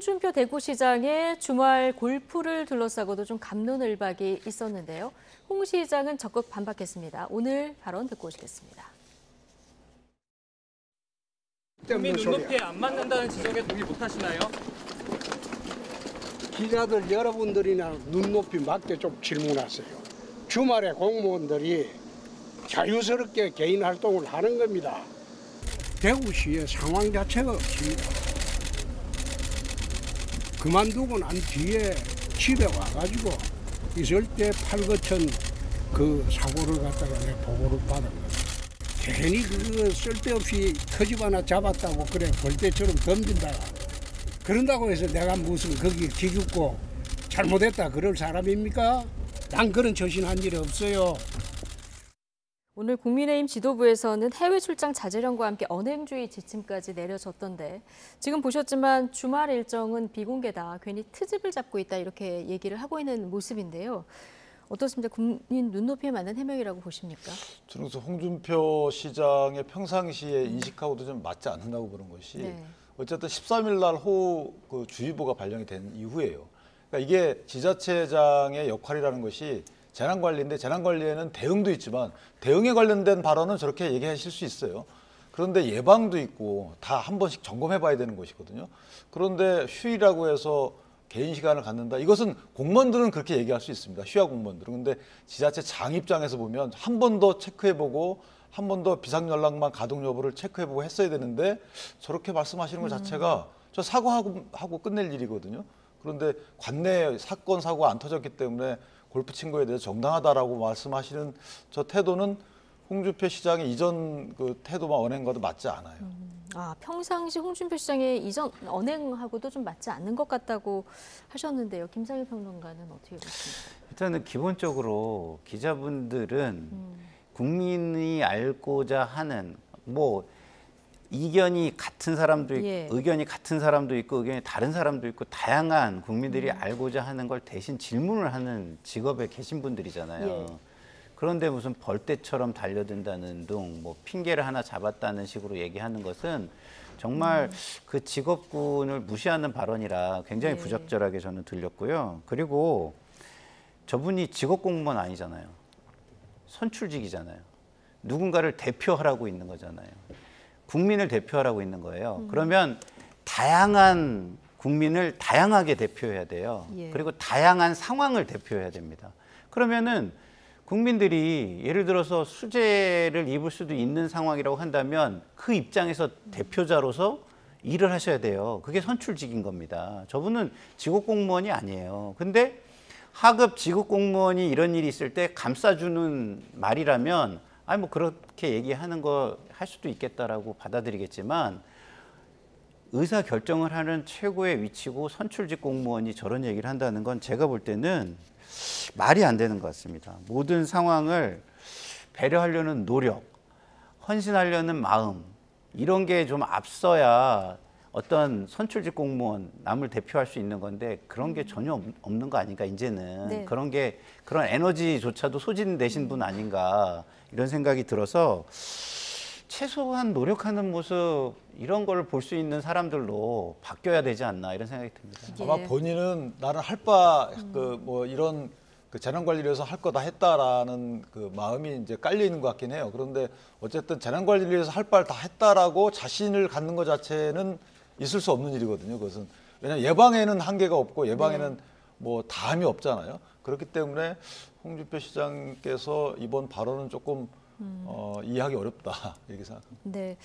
홍준표 대구시장의 주말 골프를 둘러싸고도 좀 감론을박이 있었는데요. 홍 시장은 적극 반박했습니다. 오늘 발언 듣고 오시겠습니다. 국민. 눈높이에 안 맞는다는 지적에 동의 못하시나요? 기자들 여러분들이나 눈높이 맞게 좀 질문하세요. 주말에 공무원들이 자유스럽게 개인 활동을 하는 겁니다. 대구시의 상황 자체가 없습니다. 그만두고 난 뒤에 집에 와가지고 있을 때 팔거천 그 사고를 갖다가 내 보고를 받은 거예요. 괜히 그 쓸데없이 터집 하나 잡았다고 그래 벌떼처럼 덤빈다가 그런다고 해서 내가 무슨 거기 기죽고 잘못했다 그럴 사람입니까? 난 그런 처신한 일이 없어요. 오늘 국민의힘 지도부에서는 해외 출장 자제령과 함께 언행주의 지침까지 내려졌던데 지금 보셨지만 주말 일정은 비공개다. 괜히 트집을 잡고 있다 이렇게 얘기를 하고 있는 모습인데요. 어떻습니까? 국민 눈높이에 맞는 해명이라고 보십니까? 저는 홍준표 시장의 평상시에 인식하고도 좀 맞지 않는다고 보는 것이 네. 어쨌든 13일 날 호우 그 주의보가 발령이 된 이후에요. 그러니까 이게 지자체장의 역할이라는 것이 재난관리인데 재난관리에는 대응도 있지만 대응에 관련된 발언은 저렇게 얘기하실 수 있어요. 그런데 예방도 있고 다 한 번씩 점검해 봐야 되는 것이거든요. 그런데 휴일이라고 해서 개인 시간을 갖는다. 이것은 공무원들은 그렇게 얘기할 수 있습니다. 휴야 공무원들은. 근데 지자체 장 입장에서 보면 한 번 더 체크해 보고 한 번 더 비상 연락망 가동 여부를 체크해 보고 했어야 되는데 저렇게 말씀하시는 것 자체가 저 사과하고 하고 끝낼 일이거든요. 그런데 관내 사건 사고가 안 터졌기 때문에 골프 친 거에 대해서 정당하다라고 말씀하시는 저 태도는 홍준표 시장의 이전 그 태도와 언행과도 맞지 않아요. 아, 평상시 홍준표 시장의 이전 언행하고도 좀 맞지 않는 것 같다고 하셨는데요. 김상일 평론가는 어떻게 보십니까? 일단은 기본적으로 기자분들은 국민이 알고자 하는 뭐 이견이 같은 사람도 있고 예. 의견이 같은 사람도 있고 의견이 다른 사람도 있고 다양한 국민들이 알고자 하는 걸 대신 질문을 하는 직업에 계신 분들이잖아요. 예. 그런데 무슨 벌떼처럼 달려든다는 둥, 뭐 핑계를 하나 잡았다는 식으로 얘기하는 것은 정말 그 직업군을 무시하는 발언이라 굉장히 네. 부적절하게 저는 들렸고요. 그리고 저분이 직업 공무원 아니잖아요. 선출직이잖아요. 누군가를 대표하라고 있는 거잖아요. 국민을 대표하라고 있는 거예요. 그러면 다양한 국민을 다양하게 대표해야 돼요. 예. 그리고 다양한 상황을 대표해야 됩니다. 그러면은 국민들이 예를 들어서 수재를 입을 수도 있는 상황이라고 한다면 그 입장에서 대표자로서 일을 하셔야 돼요. 그게 선출직인 겁니다. 저분은 직업 공무원이 아니에요. 근데 하급 직업 공무원이 이런 일이 있을 때 감싸주는 말이라면 아니 뭐 그렇게 얘기하는 거 할 수도 있겠다라고 받아들이겠지만 의사 결정을 하는 최고의 위치고 선출직 공무원이 저런 얘기를 한다는 건 제가 볼 때는 말이 안 되는 것 같습니다. 모든 상황을 배려하려는 노력, 헌신하려는 마음 이런 게 좀 앞서야 어떤 선출직 공무원 남을 대표할 수 있는 건데 그런 게 전혀 없- 없는 거 아닌가 이제는 네. 그런 게 그런 에너지조차도 소진되신 분 아닌가 이런 생각이 들어서 최소한 노력하는 모습 이런 걸 볼 수 있는 사람들로 바뀌어야 되지 않나 이런 생각이 듭니다. 이게 아마 본인은 나는 할 바 그뭐 이런 그 재난 관리를 위해서 할 거다 했다라는 그 마음이 이제 깔려 있는 것 같긴 해요. 그런데 어쨌든 재난 관리를 위해서 할 바를 다 했다라고 자신을 갖는 것 자체는 있을 수 없는 일이거든요. 그것은 왜냐하면 예방에는 한계가 없고 예방에는 뭐 다함이 없잖아요. 그렇기 때문에 홍준표 시장께서 이번 발언은 조금 어, 이해하기 어렵다 이렇게 생각합니다. 네.